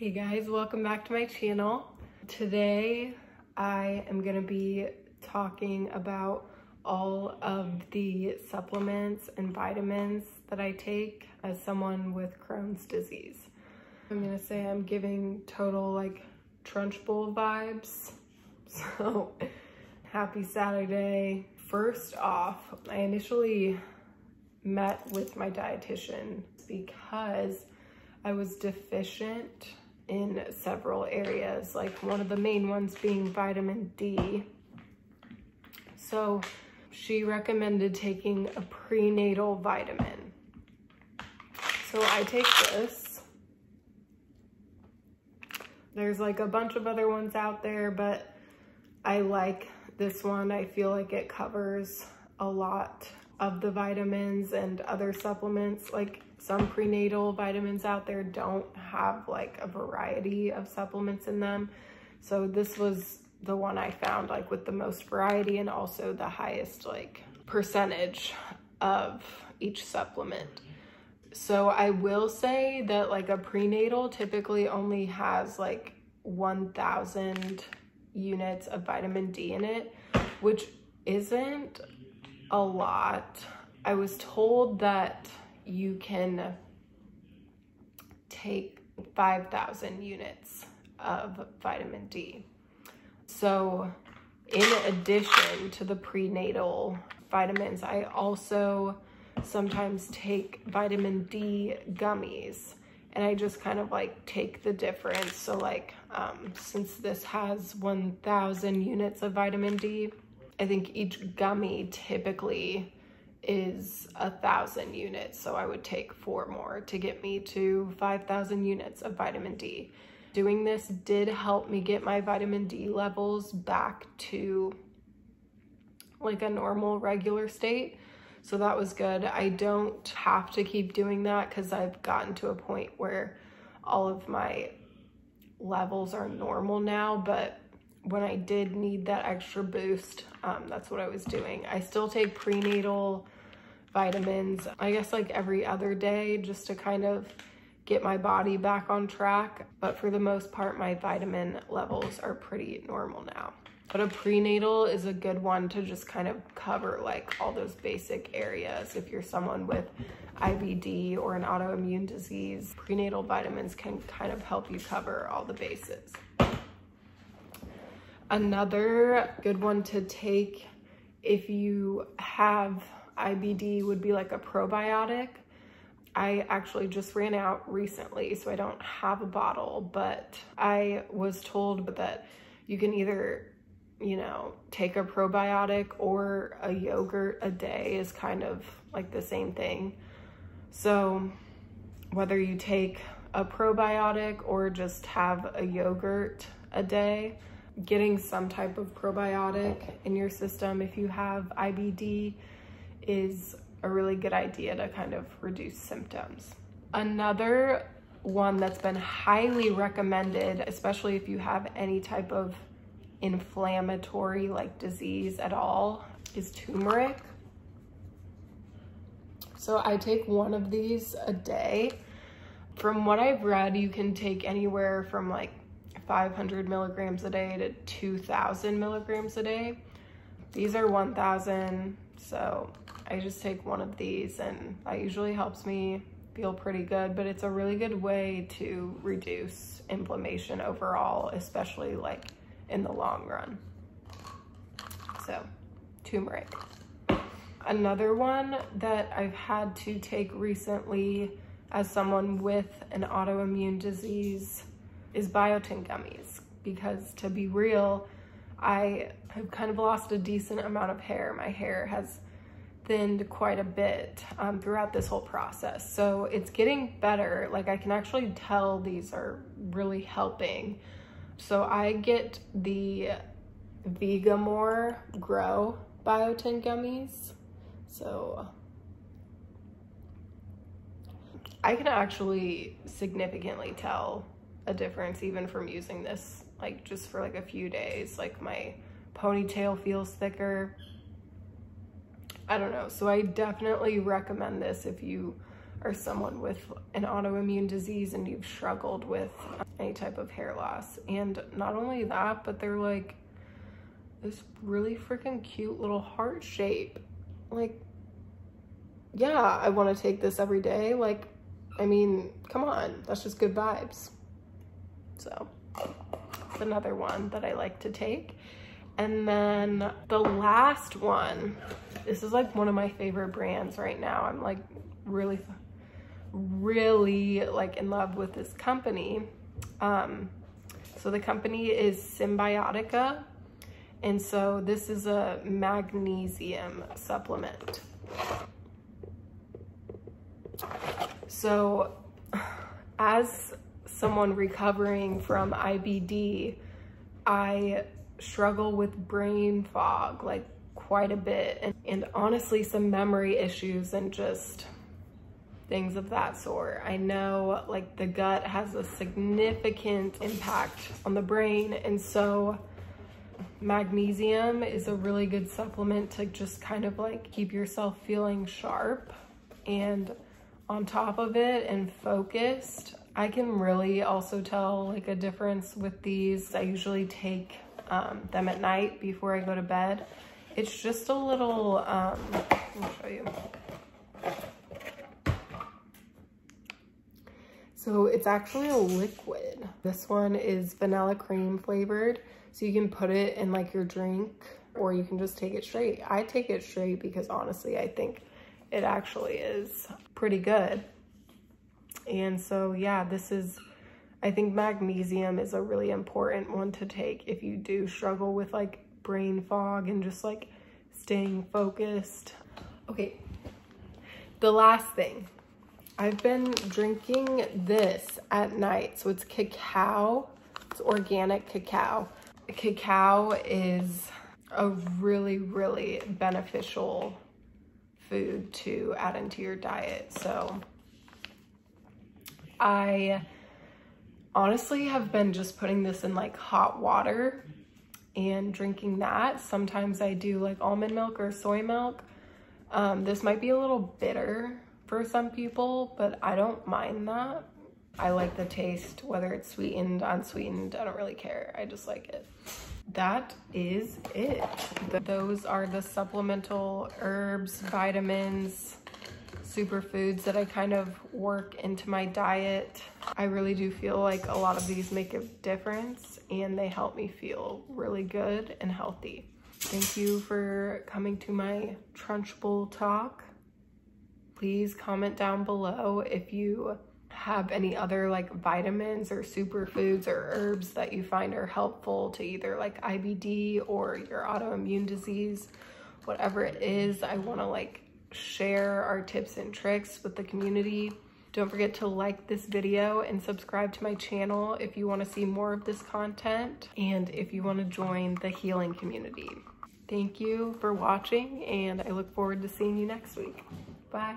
Hey guys, welcome back to my channel. Today I am gonna be talking about all of the supplements and vitamins that I take as someone with Crohn's disease. I'm gonna say I'm giving total like Trunchbull vibes. So happy Saturday. First off, I initially met with my dietitian because I was deficient in several areas, like one of the main ones being vitamin D. So she recommended taking a prenatal vitamin. So I take this. There's like a bunch of other ones out there, but I like this one. I feel like it covers a lot of the vitamins and other supplements. Like some prenatal vitamins out there don't have like a variety of supplements in them. So this was the one I found like with the most variety and also the highest like percentage of each supplement. So I will say that like a prenatal typically only has like 1000 units of vitamin D in it, which isn't a lot. I was told that you can take 5,000 units of vitamin D. So in addition to the prenatal vitamins, I also sometimes take vitamin D gummies and I just kind of like take the difference. So like, um, since this has 1000 units of vitamin D, I think each gummy typically is a thousand units. So I would take four more to get me to 5,000 units of vitamin D. Doing this did help me get my vitamin D levels back to like a normal regular state. So that was good. I don't have to keep doing that because I've gotten to a point where all of my levels are normal now, but when I did need that extra boost, um, that's what I was doing. I still take prenatal vitamins, I guess like every other day just to kind of get my body back on track. But for the most part, my vitamin levels are pretty normal now. But a prenatal is a good one to just kind of cover like all those basic areas. If you're someone with IBD or an autoimmune disease, prenatal vitamins can kind of help you cover all the bases. Another good one to take if you have IBD would be like a probiotic. I actually just ran out recently, so I don't have a bottle, but I was told that you can either, you know, take a probiotic or a yogurt a day is kind of like the same thing. So whether you take a probiotic or just have a yogurt a day, getting some type of probiotic in your system if you have IBD is a really good idea to kind of reduce symptoms. Another one that's been highly recommended, especially if you have any type of inflammatory like disease at all, is turmeric. So I take one of these a day. From what I've read, you can take anywhere from like 500 milligrams a day to 2000 milligrams a day. These are 1000, so I just take one of these and that usually helps me feel pretty good, but it's a really good way to reduce inflammation overall, especially like in the long run. So turmeric. Another one that I've had to take recently as someone with an autoimmune disease is biotin gummies because to be real, I have kind of lost a decent amount of hair. My hair has thinned quite a bit um, throughout this whole process. So it's getting better. Like I can actually tell these are really helping. So I get the Vegamour Grow biotin gummies. So I can actually significantly tell a difference even from using this like just for like a few days. Like my ponytail feels thicker. I don't know. So I definitely recommend this if you are someone with an autoimmune disease and you've struggled with any type of hair loss. And not only that, but they're like this really freaking cute little heart shape. Like, yeah, I want to take this every day. Like, I mean, come on, that's just good vibes. So, it's another one that I like to take. And then the last one, this is like one of my favorite brands right now. I'm like really, really like in love with this company. Um, so the company is Cymbiotika. And so this is a magnesium supplement. So as someone recovering from IBD, I struggle with brain fog like quite a bit and, and honestly some memory issues and just things of that sort. I know like the gut has a significant impact on the brain and so magnesium is a really good supplement to just kind of like keep yourself feeling sharp and on top of it and focused. I can really also tell like a difference with these. I usually take um, them at night before I go to bed. It's just a little, um, me show you. So it's actually a liquid. This one is vanilla cream flavored. So you can put it in like your drink or you can just take it straight. I take it straight because honestly, I think it actually is pretty good. And so yeah, this is I think magnesium is a really important one to take if you do struggle with like brain fog and just like staying focused. Okay, the last thing. I've been drinking this at night. So it's cacao, it's organic cacao. Cacao is a really, really beneficial food to add into your diet. So I honestly have been just putting this in like hot water and drinking that. Sometimes I do like almond milk or soy milk. Um, this might be a little bitter for some people, but I don't mind that. I like the taste, whether it's sweetened, unsweetened, I don't really care. I just like it. That is it. Those are the supplemental herbs, vitamins, superfoods that I kind of work into my diet. I really do feel like a lot of these make a difference and they help me feel really good and healthy. Thank you for coming to my Trunchbull talk. Please comment down below if you have any other like vitamins or superfoods or herbs that you find are helpful to either like IBD or your autoimmune disease, whatever it is, I wanna like share our tips and tricks with the community. Don't forget to like this video and subscribe to my channel if you want to see more of this content and if you want to join the healing community. Thank you for watching and I look forward to seeing you next week. Bye.